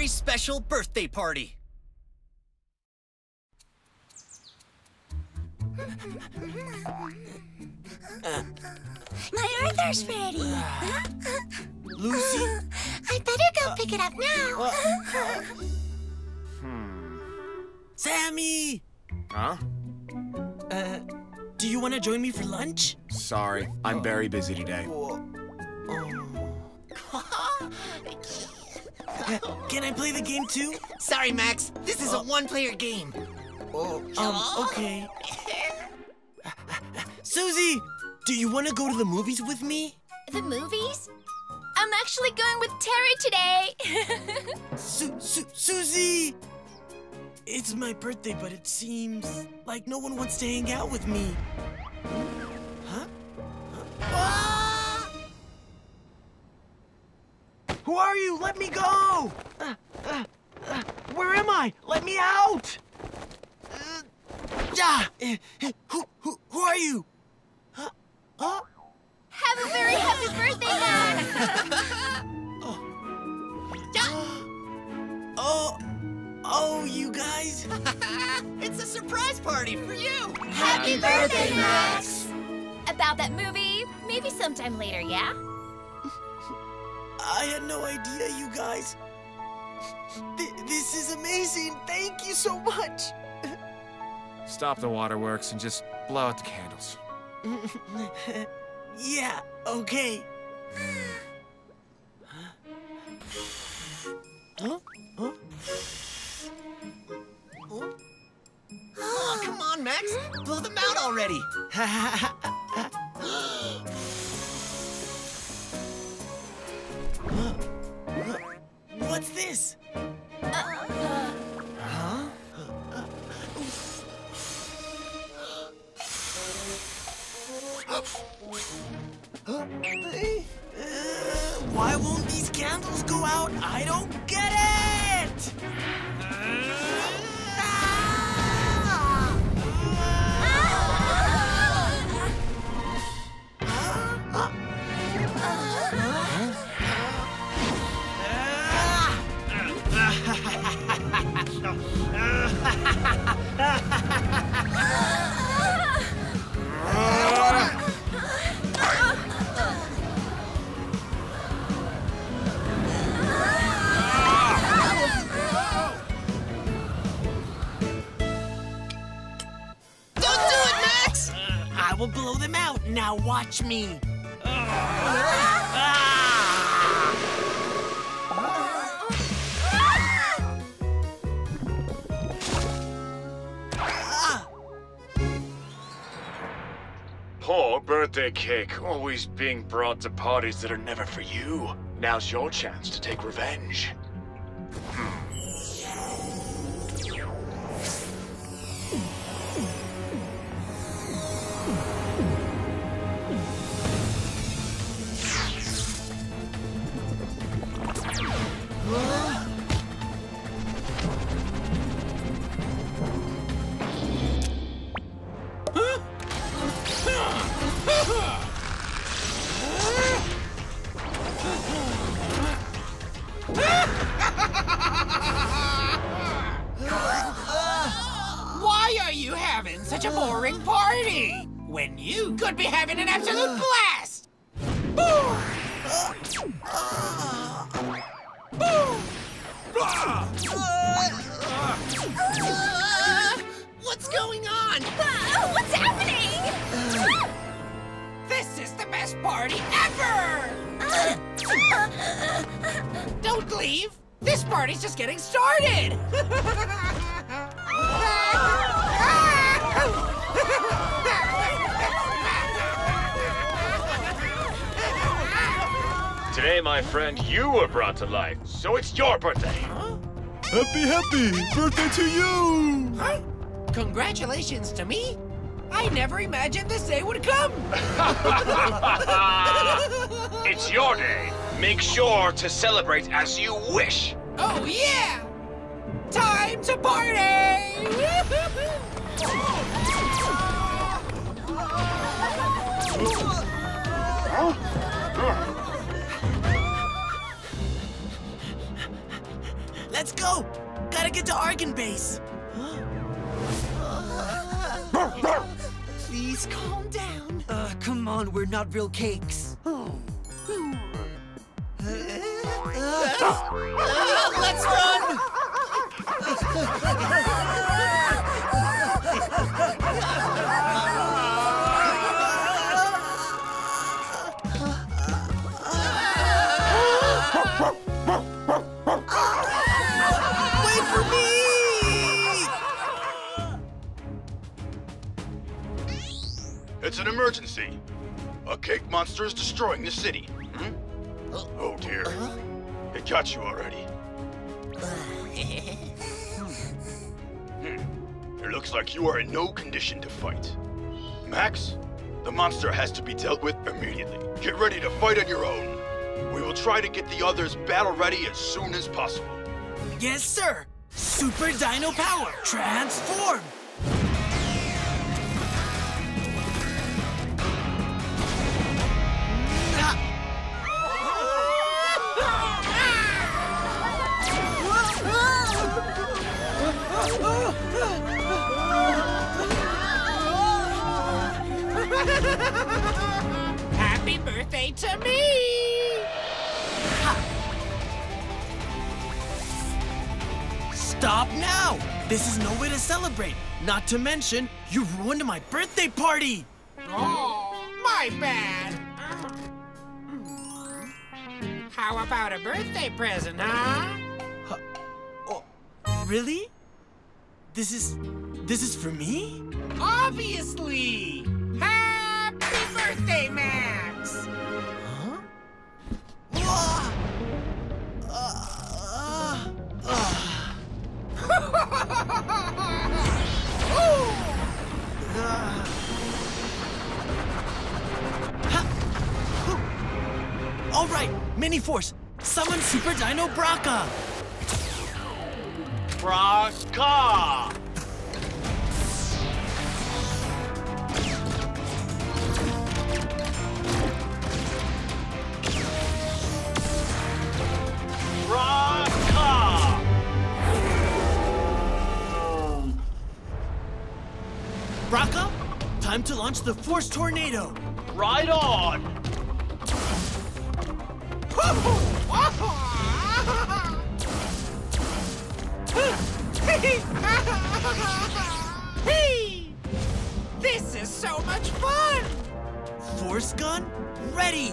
very special birthday party. My Arthur's ready. Lucy? I better go pick it up now. hmm. Sammy! Huh? Uh, do you want to join me for lunch? Sorry, I'm very busy today. Can I play the game too? Sorry, Max. This is a one-player game. Um, okay. Susie, do you want to go to the movies with me? The movies? I'm actually going with Terry today. Su Su Susie! It's my birthday, but it seems like no one wants to hang out with me. Who are you? Let me go! Uh, uh, uh, where am I? Let me out! Uh, yeah! uh, uh, who, who, who are you? Huh? Huh? Have a very happy birthday, Max. Oh, oh, you guys. it's a surprise party for you. happy birthday, Max. About that movie, maybe sometime later, yeah? I had no idea, you guys. Th this is amazing. Thank you so much. Stop the waterworks and just blow out the candles. yeah, okay. huh? Huh? Oh, come on, Max. Blow them out already. What's this? Uh, Now watch me. Poor birthday cake, always being brought to parties that are never for you. Now's your chance to take revenge. Such a boring party when you could be having an absolute blast? Boom! Boom! What's going on? Uh, what's happening? This is the best party ever! Uh, uh, uh, Don't leave! This party's just getting started! Today, my friend, you were brought to life, so it's your birthday. Happy, happy birthday to you! Huh? Congratulations to me? I never imagined this day would come! It's your day. Make sure to celebrate as you wish. Oh, yeah! Time to party! get Base. Please calm down. Uh, come on, we're not real cakes. Ah, let's run! emergency. A cake monster is destroying the city. Hmm? Oh dear. It got you already. Hmm. It looks like you are in no condition to fight. Max, the monster has to be dealt with immediately. Get ready to fight on your own. We will try to get the others battle ready as soon as possible. Yes, sir. Super Dino Power, transform! Happy birthday to me! Stop now! This is no way to celebrate. Not to mention, you ruined my birthday party! Oh, my bad. How about a birthday present, huh? Oh, really? This is. this is for me? Obviously! Happy birthday, Max! Huh? Uh, uh, uh. All right, Mini Force, summon Super Dino Braca! Braca! Braca! Braca, time to launch the Force Tornado! Right on! Hey! This is so much fun! Force Gun, ready!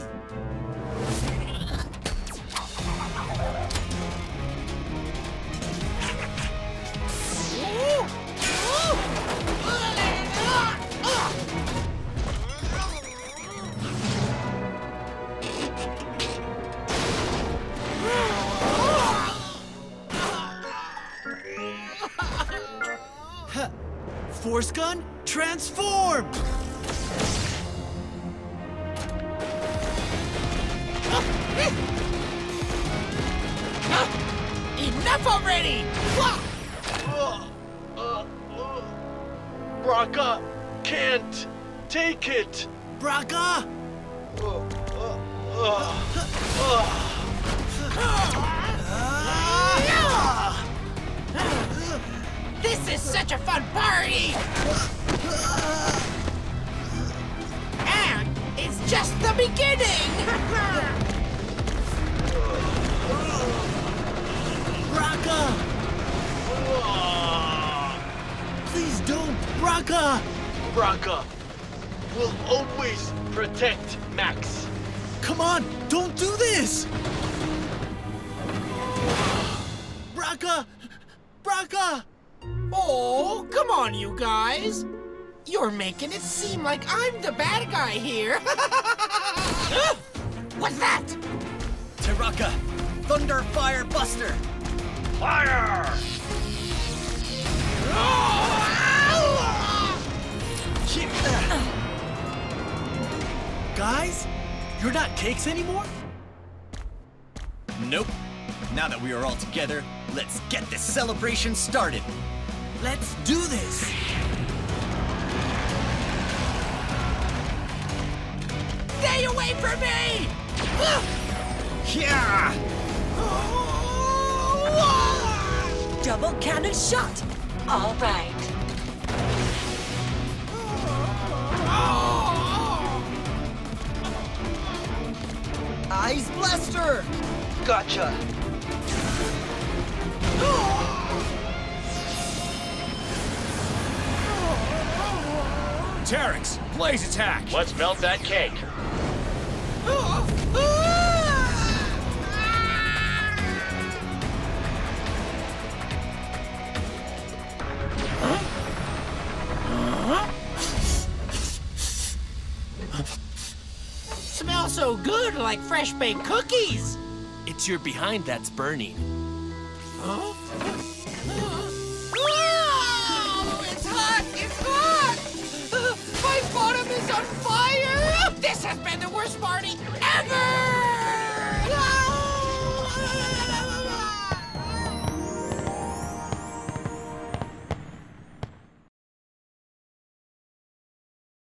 Force Gun, transform! Enough already! Braca can't take it! Braca! Uh, uh, uh. Such a fun party! And it's just the beginning! Braca! Please don't! Braca! Braca will always protect Max. Come on! Don't do this! Braca! Braca! Oh, come on, you guys! You're making it seem like I'm the bad guy here. What's that? Taraka, Thunder Fire Buster. Fire! Guys, you're not cakes anymore? Nope. Now that we are all together, let's get this celebration started. Let's do this! Stay away from me! Yeah! Double cannon shot. All right. Ice Blaster! Gotcha. Blaze attack! Let's melt that cake. Smells so good, like fresh baked cookies. It's your behind that's burning. Oh,